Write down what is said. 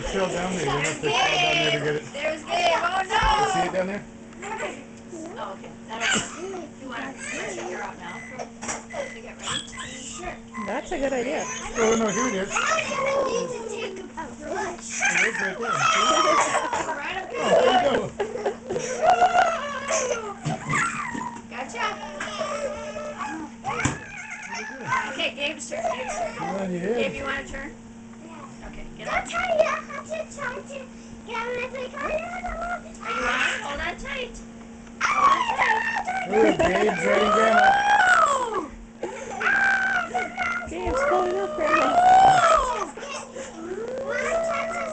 trail down there. You have to crawl down there to get it. There's Gabe. Oh You see it down there? Oh, okay. That'll work. You want to check her out now? To get ready? Sure. That's a good idea. Oh, no, here it is. I'm gonna need to take a brush. It is right there. All right, okay. Oh, there you go. Okay, Gabe's turn. Gabe's turn. Come on, you Gabe, you want to turn? Okay, get up trying to get out of this. Oh. Hold on tight. Going up there.